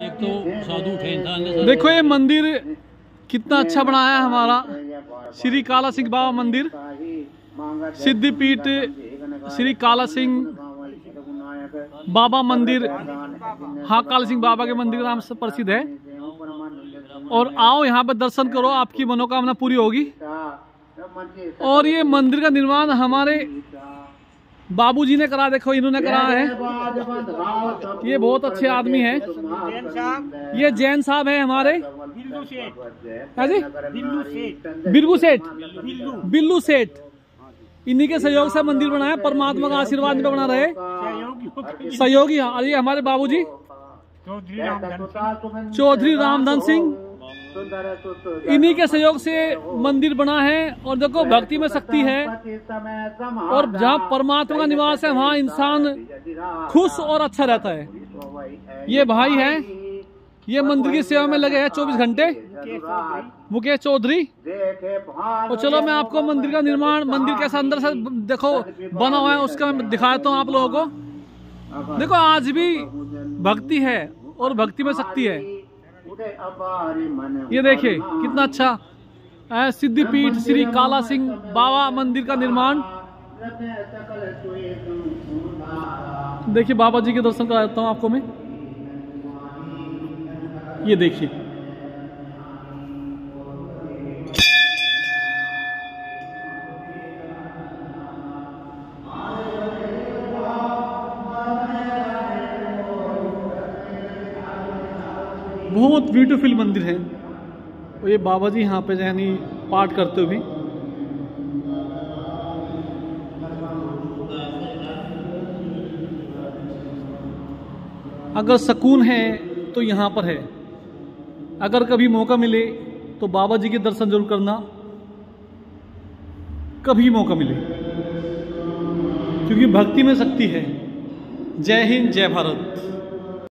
तो देखो ये मंदिर कितना अच्छा बनाया है हमारा। श्री काला सिंह बाबा मंदिर सिद्धिपीठ श्री काला सिंह बाबा मंदिर हाँ काला सिंह बाबा के मंदिर नाम से प्रसिद्ध है। और आओ यहाँ पे दर्शन करो, आपकी मनोकामना पूरी होगी। और ये मंदिर का निर्माण हमारे बाबूजी ने करा देखो इन्होंने करा है। ये बहुत अच्छे आदमी हैं। ये जैन साहब हैं हमारे। हाँ जी? बिरगू सेठ। बिल्लू सेठ। इन्हीं के सहयोग से मंदिर बनाया परमात्मा का आशीर्वाद में बना रहे। सहयोगी हाँ ये हमारे बाबूजी। चौधरी रामधन सिंह। इन्हीं के सहयोग से मंदिर बना है और देखो, भक्ति में शक्ति है। और जहाँ परमात्मा का निवास है, वहाँ इंसान खुश और अच्छा रहता है। ये भाई है। ये मंदिर की सेवा में लगे हैं चौबीस घंटे। मुकेश चौधरी। और चलो, मैं आपको मंदिर का निर्माण, मंदिर कैसा अंदर से देखो, बना हुआ है, उसका दिखाता हूँ आप लोगों को। देखो, आज भी भक्ति है और भक्ति में शक्ति है। ये देखिए, कितना अच्छा। सिद्धिपीठ श्री काला सिंह बाबा मंदिर का निर्माण। देखिए बाबा जी के दर्शन कराता हूँ आपको मैं। ये देखिए। बहुत ब्यूटीफुल मंदिर है। और ये बाबा जी यहाँ पे यानी पाठ करते हुए। अगर सुकून है तो यहाँ पर है। अगर कभी मौका मिले तो बाबा जी के दर्शन ज़रूर करना। कभी मौका मिले। क्योंकि भक्ति में शक्ति है। जय हिंद, जय भारत।